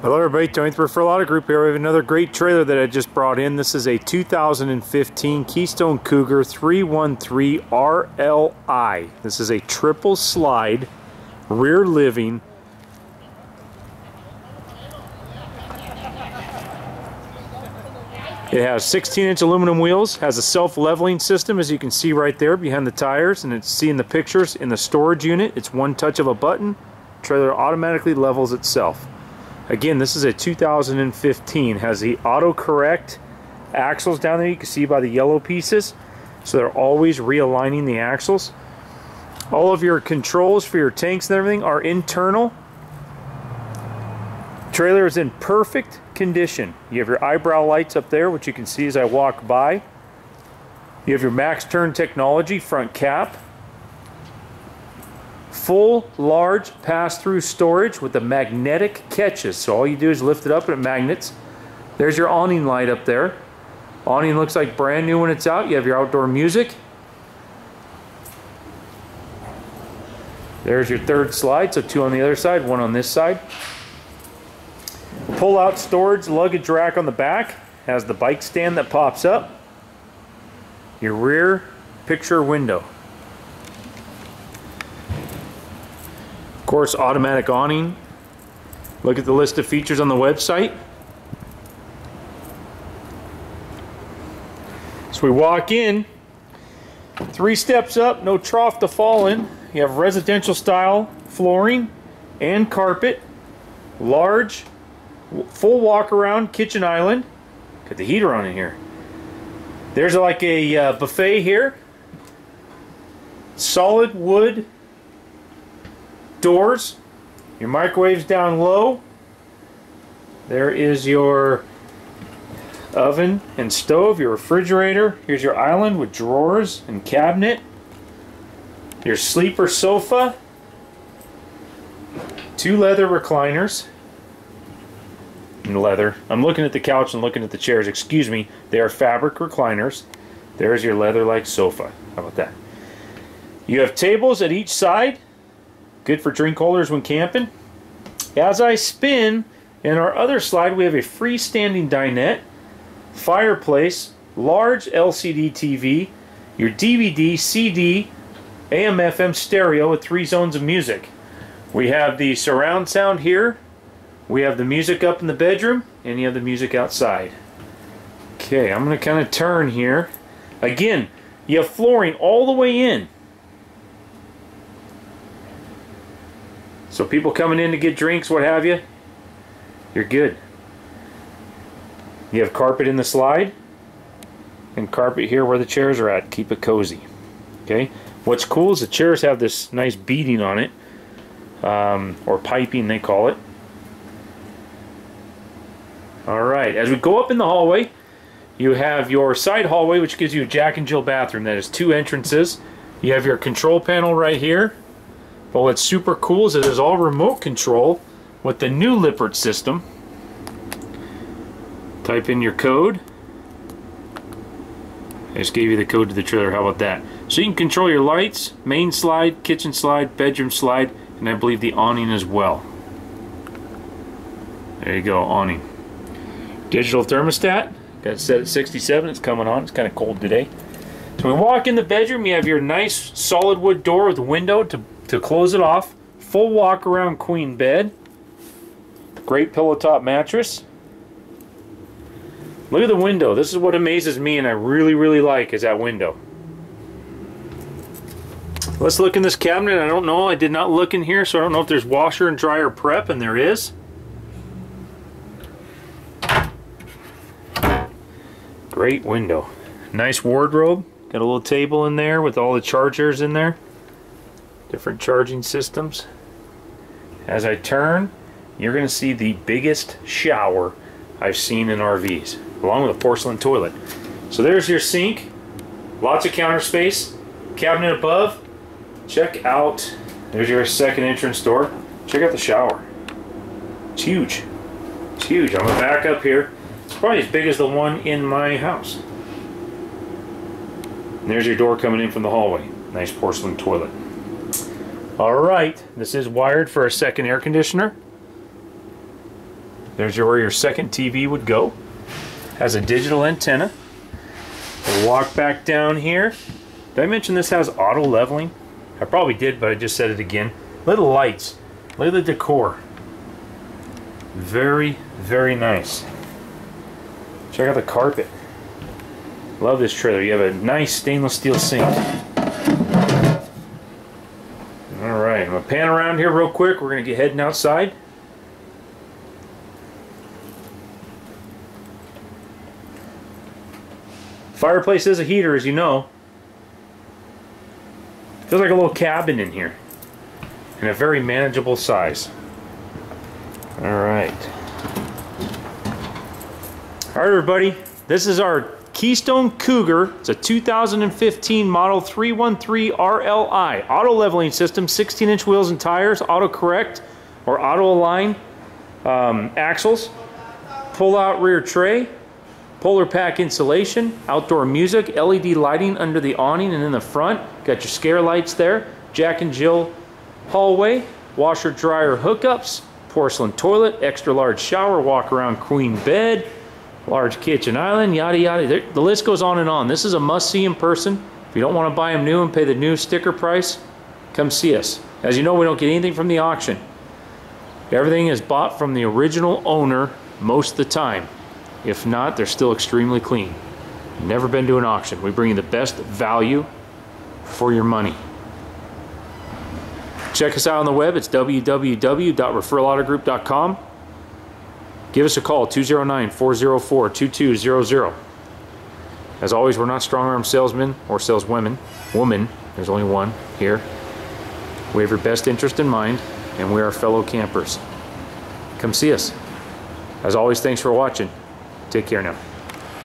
Hello everybody, Tony for Referral Auto Group here. We have another great trailer that I just brought in. This is a 2015 Keystone Cougar 313 RLI. This is a triple slide, rear living. It has 16 inch aluminum wheels, has a self-leveling system as you can see right there behind the tires and it's seeing the pictures in the storage unit. It's one touch of a button, trailer automatically levels itself. Again, this is a 2015. Has the autocorrect axles down there. You can see by the yellow pieces. So they're always realigning the axles. All of your controls for your tanks and everything are internal. Trailer is in perfect condition. You have your eyebrow lights up there, which you can see as I walk by. You have your max turn technology front cap full large pass-through storage with the magnetic catches. So all you do is lift it up and it magnets. There's your awning light up there. Awning looks like brand new when it's out. You have your outdoor music. There's your third slide, so two on the other side, one on this side. Pull out storage luggage rack on the back. Has the bike stand that pops up. Your rear picture window. Course, automatic awning. Look at the list of features on the website. So we walk in, three steps up, no trough to fall in. You have residential style flooring and carpet, large, full walk around kitchen island. Got the heater on in here. There's like a uh, buffet here. Solid wood doors, your microwave's down low. There is your oven and stove, your refrigerator. Here's your island with drawers and cabinet. Your sleeper sofa. Two leather recliners. Leather. I'm looking at the couch and looking at the chairs. Excuse me. They are fabric recliners. There's your leather-like sofa. How about that? You have tables at each side Good for drink holders when camping. As I spin, in our other slide we have a freestanding dinette, fireplace, large LCD TV, your DVD, CD, AM FM stereo with three zones of music. We have the surround sound here, we have the music up in the bedroom, and you have the music outside. Okay, I'm going to kind of turn here. Again, you have flooring all the way in. So people coming in to get drinks, what have you, you're good. You have carpet in the slide and carpet here where the chairs are at. Keep it cozy. Okay. What's cool is the chairs have this nice beading on it, um, or piping they call it. All right. As we go up in the hallway, you have your side hallway, which gives you a Jack and Jill bathroom. That is two entrances. You have your control panel right here. But what's super cool is it is all remote control with the new Lippert system. Type in your code. I just gave you the code to the trailer. How about that? So you can control your lights, main slide, kitchen slide, bedroom slide, and I believe the awning as well. There you go, awning. Digital thermostat. Got it set at 67. It's coming on. It's kind of cold today. So we walk in the bedroom. You have your nice solid wood door with a window to to close it off, full walk around queen bed, great pillow top mattress. Look at the window. This is what amazes me and I really, really like is that window. Let's look in this cabinet. I don't know. I did not look in here, so I don't know if there's washer and dryer prep, and there is. Great window. Nice wardrobe. Got a little table in there with all the chargers in there different charging systems. As I turn, you're going to see the biggest shower I've seen in RVs, along with a porcelain toilet. So there's your sink, lots of counter space, cabinet above. Check out, there's your second entrance door. Check out the shower. It's huge. It's huge. I'm going to back up here. It's probably as big as the one in my house. And there's your door coming in from the hallway. Nice porcelain toilet. All right, this is wired for a second air conditioner. There's your, where your second TV would go. Has a digital antenna. We'll walk back down here. Did I mention this has auto leveling? I probably did, but I just said it again. Little lights. Look at the decor. Very, very nice. Check out the carpet. Love this trailer. You have a nice stainless steel sink. All right, I'm gonna pan around here real quick. We're gonna get heading outside. Fireplace is a heater, as you know. Feels like a little cabin in here. And a very manageable size. Alright. Alright everybody, this is our Keystone Cougar. It's a 2015 model 313 RLI. Auto leveling system, 16 inch wheels and tires, auto correct or auto align um, axles, pull out rear tray, polar pack insulation, outdoor music, LED lighting under the awning and in the front. Got your scare lights there. Jack and Jill hallway, washer dryer hookups, porcelain toilet, extra large shower, walk around queen bed, large kitchen island, yada yada. The list goes on and on. This is a must see in person. If you don't want to buy them new and pay the new sticker price, come see us. As you know, we don't get anything from the auction. Everything is bought from the original owner most of the time. If not, they're still extremely clean. Never been to an auction. We bring you the best value for your money. Check us out on the web. It's www.referralautogroup.com. Give us a call, 209-404-2200. As always, we're not strong arm salesmen or saleswomen. Woman, there's only one here. We have your best interest in mind, and we are fellow campers. Come see us. As always, thanks for watching. Take care now.